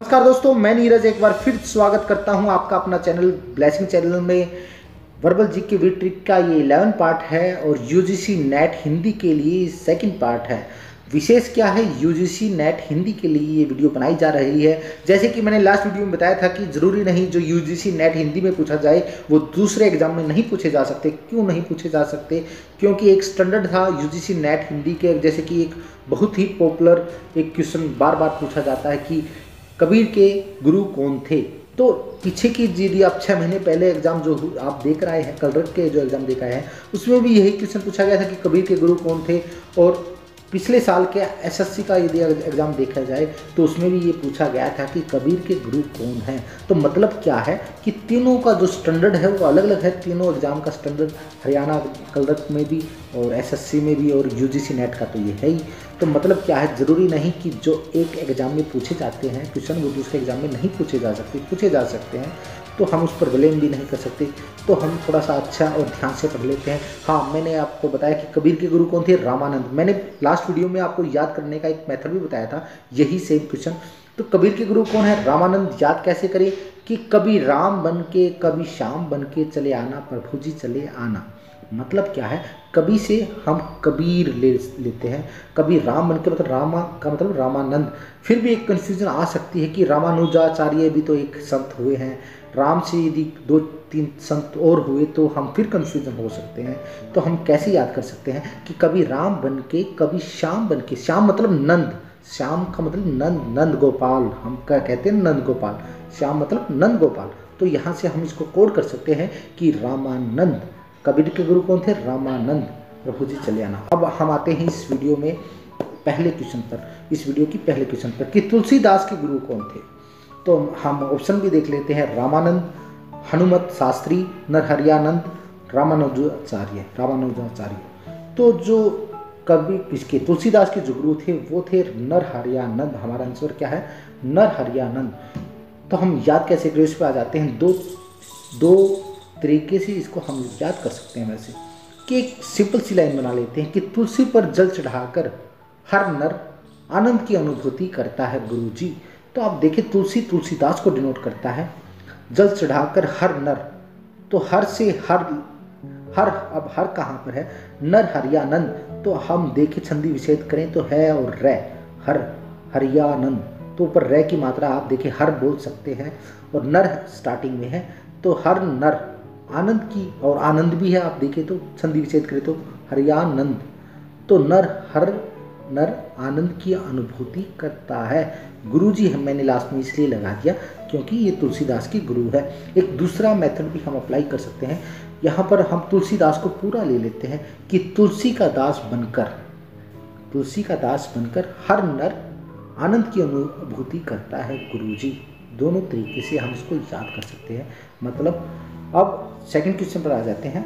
नमस्कार दोस्तों, मैं नीरज एक बार फिर स्वागत करता हूँ आपका अपना चैनल, ब्लेसिंग चैनल में। वर्बल जी के वी ट्रिक का ये इलेवन पार्ट है और यूजीसी नेट हिंदी के लिए सेकंड पार्ट है। विशेष क्या है यूजीसी नेट हिंदी के लिए ये वीडियो बनाई जा रही है। जैसे कि मैंने लास्ट वीडियो में बताया था कि ज़रूरी नहीं जो यूजीसी नेट हिंदी में पूछा जाए, वो दूसरे एग्ज़ाम में नहीं पूछे जा सकते। क्यों नहीं पूछे जा सकते? क्योंकि एक स्टैंडर्ड था यूजीसी नेट हिंदी के, जैसे कि एक बहुत ही पॉपुलर एक क्वेश्चन बार बार पूछा जाता है कि कबीर के गुरु कौन थे? तो पीछे की यदि आप छः महीने पहले एग्ज़ाम जो आप देख रहे हैं, कल रख के जो एग्ज़ाम देखा है, उसमें भी यही क्वेश्चन पूछा गया था कि कबीर के गुरु कौन थे? और पिछले साल के एसएससी का यदि एग्ज़ाम देखा जाए तो उसमें भी ये पूछा गया था कि कबीर के गुरु कौन हैं? तो मतलब क्या है कि तीनों का जो स्टैंडर्ड है, वो अलग अलग है। तीनों एग्ज़ाम का स्टैंडर्ड हरियाणा कलरक में भी और एसएससी में भी और यूजीसी नेट का तो ये है ही। तो मतलब क्या है? ज़रूरी नहीं कि जो एक एग्ज़ाम में पूछे जाते हैं, क्वेश्चन वो दूसरे एग्ज़ाम में नहीं पूछे जा सकते, पूछे जा सकते हैं। तो हम उस पर ब्लेम भी नहीं कर सकते। तो हम थोड़ा सा अच्छा और ध्यान से पढ़ लेते हैं। हाँ मैंने आपको बताया कि कबीर के गुरु कौन थे? रामानंद। मैंने लास्ट वीडियो में आपको याद करने का एक मेथड भी बताया था, यही सेम क्वेश्चन तो कबीर के गुरु कौन है? रामानंद, याद कैसे करें कि कभी राम बन के कभी श्याम बन के चले आना प्रभु जी चले आना। मतलब क्या है? कभी से हम कबीर ले, लेते हैं। कभी राम बन के मतलब रामा का मतलब रामानंद। फिर भी एक कन्फ्यूज़न आ सकती है कि रामानुजाचार्य भी तो एक संत हुए हैं। राम से यदि दो तीन संत और हुए तो हम फिर कन्फ्यूज़न हो सकते हैं। तो हम कैसे याद कर सकते हैं कि कभी राम बन के, कभी श्याम बन के, श्याम मतलब नंद, श्याम का मतलब नंद नंद गोपाल, हम क्या कहते हैं नंद गोपाल, श्याम मतलब नंद गोपाल। तो यहाँ से हम इसको कोड कर सकते हैं कि रामानंद, कबीर के गुरु कौन थे? रामानंद, प्रभु जी चले आना। अब हम आते हैं इस वीडियो में पहले क्वेश्चन पर। इस वीडियो की पहले क्वेश्चन पर कि तुलसीदास के गुरु कौन थे? तो हम ऑप्शन भी देख लेते हैं। रामानंद, हनुमत शास्त्री, नरहरियानंद, रामानुजाचार्य रामानुजाचार्य। तो जो कवि इसके तुलसीदास के जो गुरु थे, वो थे नर हरियानंद हमारा आंसर क्या है? नर हरियानंद तो हम याद कैसे करें? उस पर आ जाते हैं। दो दो तरीके से इसको हम याद कर सकते हैं वैसे। कि एक सिंपल सी लाइन बना लेते हैं कि तुलसी पर जल चढ़ाकर हर नर आनंद की अनुभूति करता है गुरु जी तो आप देखें तुलसी तुलसीदास को डिनोट करता है। जल चढ़ाकर हर नर तो हर से हर हर, अब हर कहाँ पर है? नर हरियानंद तो हम देखें छंदी विषेद करें तो है और रे हर हरियानंद। तो ऊपर रे की मात्रा आप देखें हर बोल सकते हैं और नर स्टार्टिंग में है। तो हर नर, आनंद की और आनंद भी है, आप देखें तो छंदी विषेद करें तो हरियानंद। तो नर हर नर आनंद की अनुभूति करता है। गुरु जी हम मैंने लास्ट में इसलिए लगा दिया क्योंकि ये तुलसीदास की गुरु है। एक दूसरा मेथड भी हम अप्लाई कर सकते हैं। यहाँ पर हम तुलसीदास को पूरा ले लेते हैं कि तुलसी का दास बनकर, तुलसी का दास बनकर हर नर आनंद की अनुभूति करता है गुरु जी दोनों तरीके से हम इसको याद कर सकते हैं। मतलब अब सेकंड क्वेश्चन पर आ जाते हैं।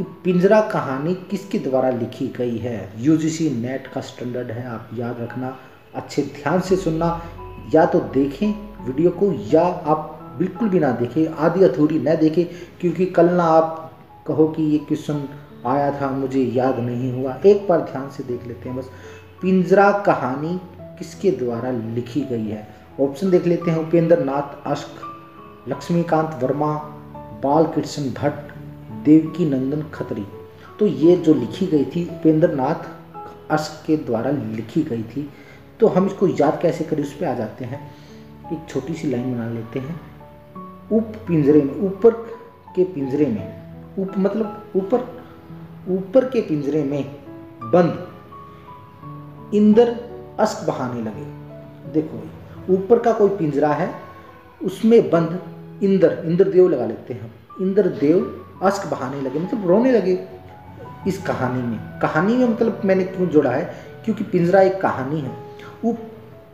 कि पिंजरा कहानी किसके द्वारा लिखी गई है? यूजीसी नेट का स्टैंडर्ड है, आप याद रखना, अच्छे ध्यान से सुनना। या तो देखें वीडियो को, या आप बिल्कुल भी ना देखें, आधी अधूरी न देखें, क्योंकि कल ना आप कहो कि ये क्वेश्चन आया था, मुझे याद नहीं हुआ। एक बार ध्यान से देख लेते हैं बस। पिंजरा कहानी किसके द्वारा लिखी गई है? ऑप्शन देख लेते हैं उपेंद्र नाथ अश्क, लक्ष्मीकांत वर्मा, बाल कृष्ण भट्ट देवकी नंदन खत्री। तो ये जो लिखी गई थी उपेंद्र नाथ अश्क के द्वारा लिखी गई थी तो हम इसको याद कैसे करें? उस पर आ जाते हैं। एक छोटी सी लाइन बना लेते हैं। उप पिंजरे में, ऊपर के पिंजरे में, उप मतलब ऊपर ऊपर के पिंजरे में बंद, इंदर अश्क बहाने लगे। देखो ऊपर का कोई पिंजरा है, उसमें बंद, इंद्र, इंद्रदेव लगा लेते हैं इंद्रदेव अश्क बहाने लगे मतलब रोने लगे इस कहानी में। कहानी में मतलब मैंने क्यों जोड़ा है? क्योंकि पिंजरा एक कहानी है। उप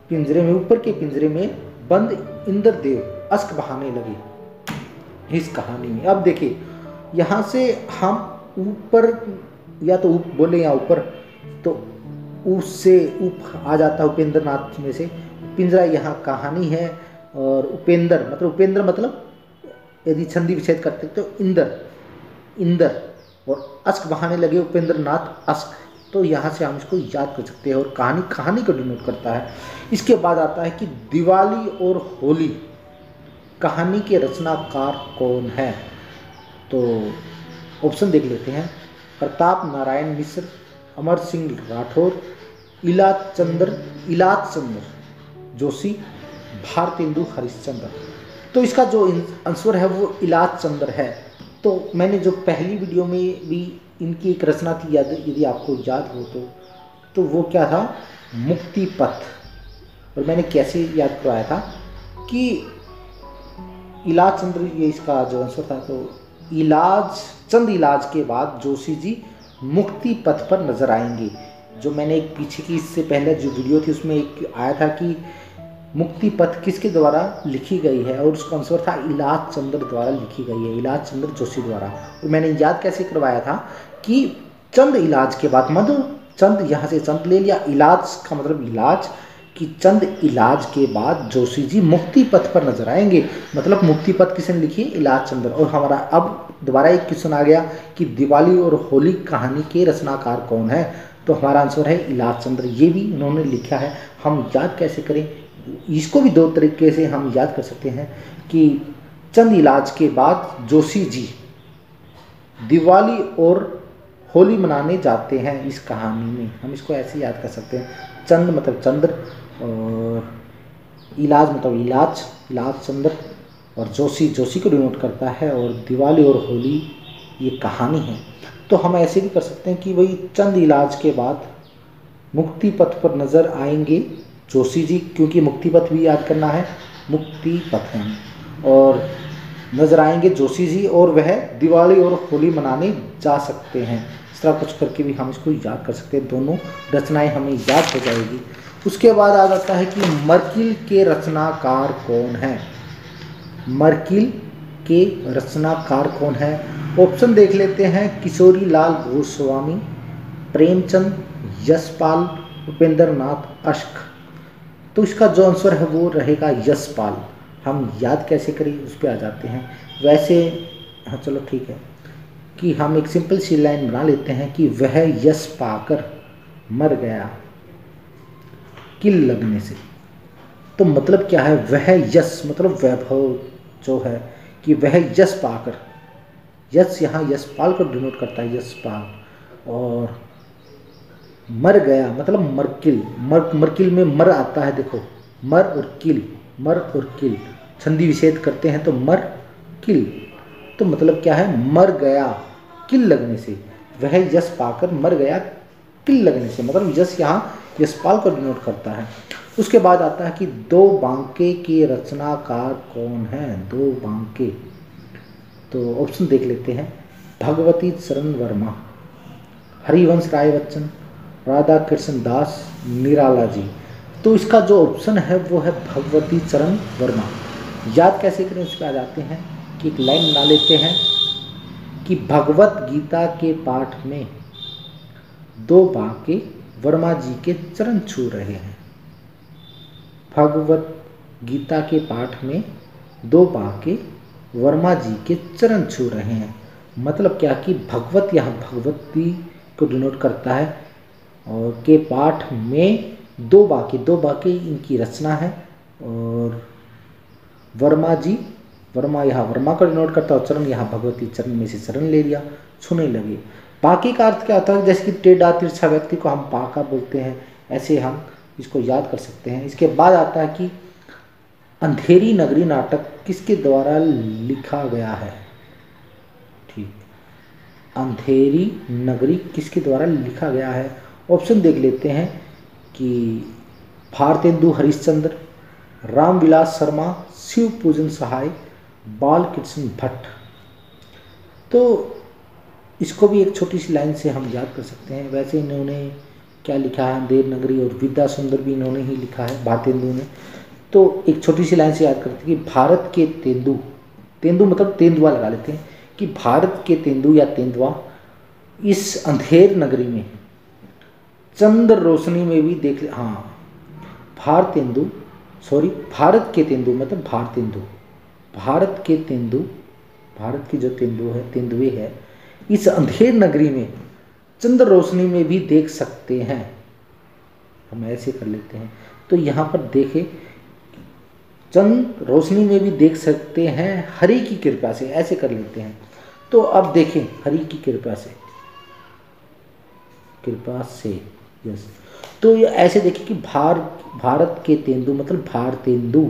पिंजरे में, ऊपर के पिंजरे में बंद इंद्रदेव अश्क बहाने लगे इस कहानी में। अब देखिए, यहाँ से हम ऊपर, या तो ऊप बोले या ऊपर तो उससे ऊप आ जाता है उपेंद्र नाथ में से। पिंजरा यहाँ कहानी है और उपेंद्र मतलब उपेंद्र मतलब यदि छंदी विच्छेद करते तो इंद्र। इंदर और अस्क बहाने लगे उपेंद्र नाथ अस्क तो यहाँ से हम इसको याद कर सकते हैं और कहानी कहानी को डिनोट करता है। इसके बाद आता है कि दिवाली और होली, कहानी के रचनाकार कौन है? तो ऑप्शन देख लेते हैं। प्रताप नारायण मिश्र, अमर सिंह राठौर इलाज चंद्र इलाज चंद्र जोशी, भारतेंदु हरिश्चंद्र। तो इसका जो आंसर है वो इलाज चंद्र है। तो मैंने जो पहली वीडियो में भी इनकी एक रचना थी, याद, यदि आपको याद हो तो तो वो क्या था? मुक्ति पथ। और मैंने कैसे याद करवाया था कि इलाज चंद्र, ये इसका जो आंसर था तो इलाज, चंद इलाज के बाद जोशी जी मुक्ति पथ पर नज़र आएँगे। जो मैंने एक पीछे की, इससे पहले जो वीडियो थी, उसमें एक आया था कि मुक्ति पथ किसके द्वारा लिखी गई है? और उसका आंसर था इलाज चंद्र द्वारा लिखी गई है, इलाज चंद्र जोशी द्वारा। और मैंने याद कैसे करवाया था कि चंद इलाज के बाद मधु चंद यहाँ से चंद ले लिया, इलाज का मतलब इलाज कि चंद इलाज के बाद जोशी जी मुक्ति पथ पर नज़र आएँगे। मतलब मुक्ति पथ किसने लिखी? इलाज चंद्र। और हमारा अब दोबारा एक क्वेश्चन आ गया कि दिवाली और होली कहानी के रचनाकार कौन है? तो हमारा आंसर है इलाज चंद्र। ये भी उन्होंने लिखा है। हम याद कैसे करें? इसको भी दो तरीके से हम याद कर सकते हैं कि चंद इलाज के बाद जोशी जी दिवाली और होली मनाने जाते हैं इस कहानी में। हम इसको ऐसे याद कर सकते हैं। चंद मतलब चंद्र, और इलाज मतलब इलाज इलाज चंद्र और जोशी। जोशी को डिनोट करता है और दिवाली और होली ये कहानी है। तो हम ऐसे भी कर सकते हैं कि वही चंद इलाज के बाद मुक्ति पथ पर नज़र आएँगे। जोशी जी, क्योंकि मुक्ति पथ भी याद करना है। मुक्ति पथ है। और नज़र आएँगे जोशी जी और वह दिवाली और होली मनाने जा सकते हैं। इस तरह कुछ करके भी हम इसको याद कर सकते हैं। दोनों रचनाएँ हमें याद हो जाएगी। उसके बाद आ जाता है कि मर्किल के रचनाकार कौन है? मर्किल के रचनाकार कौन है? ऑप्शन देख लेते हैं। किशोरी लाल गोस्वामी, प्रेमचंद यशपाल उपेंद्र नाथ अश्क। तो इसका जो आंसर है वो रहेगा यशपाल। हम याद कैसे करें, उस पर आ जाते हैं। वैसे हाँ चलो ठीक है, कि हम एक सिंपल सी लाइन बना लेते हैं कि वह यश पाकर मर गया किल लगने से। तो मतलब क्या है? वह यश मतलब वैभव जो है, कि वह यश पाकर, यश यहाँ यशपाल को डिनोट करता है, यशपाल। और मर गया मतलब मरकिल मर मरकिल में मर आता है, देखो। मर और किल, मर और किल। संधि विषेद करते हैं तो मर, किल। तो मतलब क्या है? मर गया, किल लगने से। वह यश पाकर मर गया, किल लगने से। मतलब यश यहाँ यशपाल को डिनोट करता है। उसके बाद आता है कि दो बांके के रचनाकार कौन है? दो बांके। तो ऑप्शन देख लेते हैं। भगवती चरण वर्मा, हरिवंश राय बच्चन राधा कृष्ण दास निराला जी। तो इसका जो ऑप्शन है, वो है भगवती चरण वर्मा। याद कैसे करें उस पर आ जाते हैं कि एक लाइन बना लेते हैं कि भगवत गीता के पाठ में दो बाके वर्मा जी के चरण छू रहे हैं। भगवत गीता के पाठ में दो बाके वर्मा जी के चरण छू रहे हैं। मतलब क्या कि भगवत यहाँ भगवती को डिनोट करता है और के पाठ में दो बाकी दो बाकी इनकी रचना है। और वर्मा जी, वर्मा यहाँ, वर्मा को डिनोट करता है और चरण यहाँ भगवती चरण में से चरण ले लिया छूने लगे। पाकी का अर्थ क्या होता है? जैसे कि टेढ़ा तिरछा व्यक्ति को हम पाका बोलते हैं, ऐसे हम इसको याद कर सकते हैं। इसके बाद आता है कि अंधेरी नगरी नाटक किसके द्वारा लिखा गया है? ठीक। अंधेरी नगरी किसके द्वारा लिखा गया है? ऑप्शन देख लेते हैं कि भारतेंदु हरिश्चंद्र, रामविलास शर्मा शिव पूजन सहाय बाल कृष्ण भट्ट। तो इसको भी एक छोटी सी लाइन से हम याद कर सकते हैं। वैसे इन्होंने क्या लिखा है? अंधेर नगरी और विद्या सुंदर भी इन्होंने ही लिखा है, भारतेंदु ने। तो एक छोटी सी लाइन से याद करते हैं कि भारत के तेंदु तेंदु मतलब तेंदुआ लगा लेते हैं कि भारत के तेंदु या तेंदुआ इस अंधेर नगरी में चंद्र रोशनी में भी देख ले हाँ। भारत तेंदु सॉरी भारत के तेंदु मतलब भारत भारतेंदु भारत के तेंदु, भारत की जो तेंदु है, तेंदुए है, इस अंधेर नगरी में चंद्र रोशनी में भी देख सकते हैं। हम ऐसे कर लेते हैं। तो यहाँ पर देखें, चंद रोशनी में भी देख सकते हैं हरि की कृपा से, ऐसे कर लेते हैं। तो अब देखें, हरि की कृपा से। कृपा से। यस तो ये ऐसे देखें कि भार, भारत के तेंदु मतलब भारतेंदु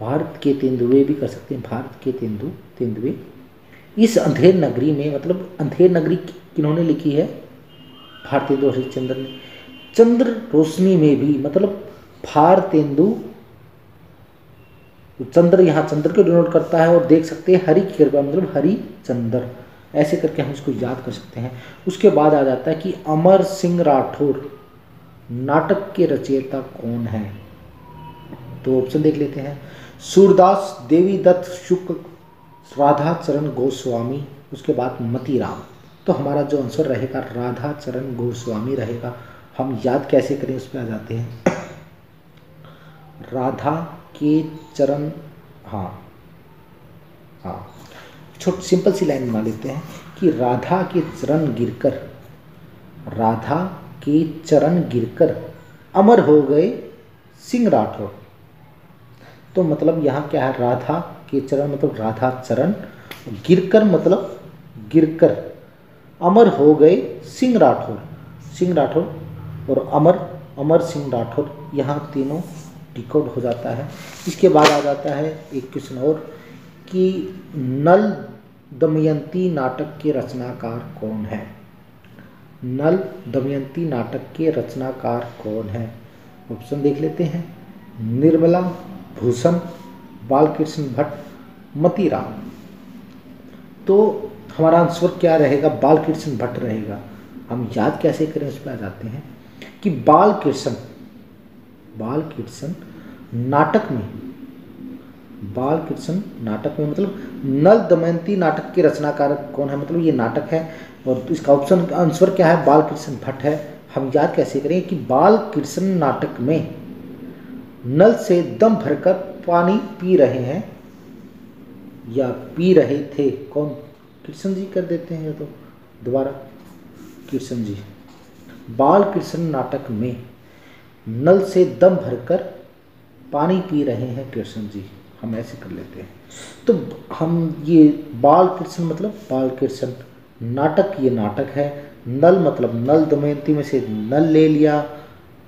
भारत के तेंदुए भी कर सकते हैं भारत के तेंदु, तेंदुए। इस अंधेर नगरी में मतलब अंधेर नगरी किन्होंने लिखी है? भारतेंदु हरिश्चंद्र ने। चंद्र रोशनी में भी मतलब भारतेंदु चंद्र यहाँ चंद्र को डिनोट करता है और देख सकते हैं हरि की कृपा मतलब हरि चंद्र ऐसे करके हम इसको याद कर सकते हैं। उसके बाद आ जाता है कि अमर सिंह राठौर, नाटक के रचयिता कौन है? तो ऑप्शन देख लेते हैं। सूरदास देवी दत्त शुक्ल राधा चरण गोस्वामी, उसके बाद मतीराम। तो हमारा जो आंसर रहेगा राधा चरण गोस्वामी रहेगा। हम याद कैसे करें उस पर आ जाते हैं। राधा के चरण हाँ हाँ। छोट सिंपल सी लाइन बना लेते हैं कि राधा के चरण गिरकर, राधा के चरण गिरकर अमर हो गए सिंह राठौर। तो मतलब यहाँ क्या है, राधा के चरण मतलब राधा चरण, गिरकर मतलब गिरकर अमर हो गए सिंह राठौर। सिंह राठौर और अमर अमर सिंह राठौर, यहाँ तीनों डिकोड हो जाता है। इसके बाद आ जाता है एक क्वेश्चन और। कि नल दमयंती नाटक के रचनाकार कौन है? नल दमयंती नाटक के रचनाकार कौन है? ऑप्शन देख लेते हैं। निर्मला, भूषण, बालकृष्ण भट्ट, मतीराम। तो हमारा आंसर क्या रहेगा? बालकृष्ण भट्ट रहेगा। हम याद कैसे करें उस पर आ जाते हैं कि बालकृष्ण बालकृष्ण नाटक में बाल कृष्ण नाटक में मतलब नल दमयंती नाटक के रचनाकार कौन है मतलब ये नाटक है, और तो इसका ऑप्शन आंसर क्या है? बाल कृष्ण भट्ट है। हम याद कैसे करें कि बाल कृष्ण नाटक में नल से दम भरकर पानी पी रहे हैं, या पी रहे थे? कौन? कृष्ण जी कर देते हैं तो दोबारा। कृष्ण जी, बाल कृष्ण नाटक में नल से दम भरकर पानी पी रहे हैं कृष्ण जी। हम ऐसे कर लेते हैं। तो हम ये बाल कृष्ण मतलब बाल कृष्ण नाटक ये नाटक है। नल मतलब नल दमयंती में से नल ले लिया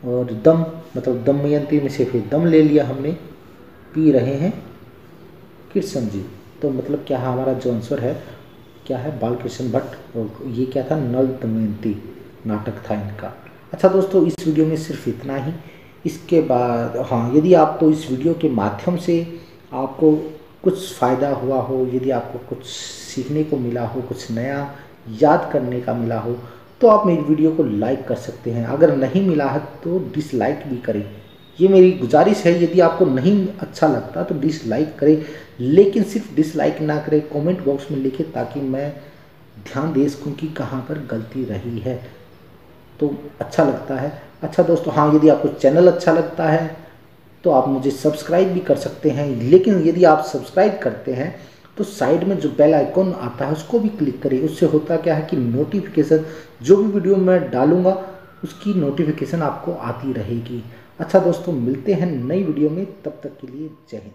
और दम मतलब दमयंती में से फिर दम ले लिया हमने। पी रहे हैं कृष्ण जी। तो मतलब क्या हमारा जो आंसर है, क्या है बाल कृष्ण भट्ट? और ये क्या था? नल दमयंती नाटक था इनका। अच्छा दोस्तों, इस वीडियो में सिर्फ़ इतना ही। इसके बाद हाँ यदि आपको इस वीडियो के माध्यम से आपको कुछ फ़ायदा हुआ हो, यदि आपको कुछ सीखने को मिला हो, कुछ नया याद करने का मिला हो तो आप मेरी वीडियो को लाइक कर सकते हैं। अगर नहीं मिला है तो डिसलाइक भी करें। ये मेरी गुजारिश है, यदि आपको नहीं अच्छा लगता तो डिसलाइक करें। लेकिन सिर्फ़ डिसलाइक ना करें कमेंट बॉक्स में लिखें, ताकि मैं ध्यान दे सकूँ कि कहाँ पर गलती रही है। तो अच्छा लगता है। अच्छा दोस्तों हाँ यदि आपको चैनल अच्छा लगता है तो आप मुझे सब्सक्राइब भी कर सकते हैं। लेकिन यदि आप सब्सक्राइब करते हैं तो साइड में जो बेल आइकॉन आता है, उसको भी क्लिक करिए। उससे होता क्या है कि नोटिफिकेशन जो भी वीडियो मैं डालूँगा, उसकी नोटिफिकेशन आपको आती रहेगी। अच्छा दोस्तों, मिलते हैं नई वीडियो में। तब तक के लिए जय हिंद।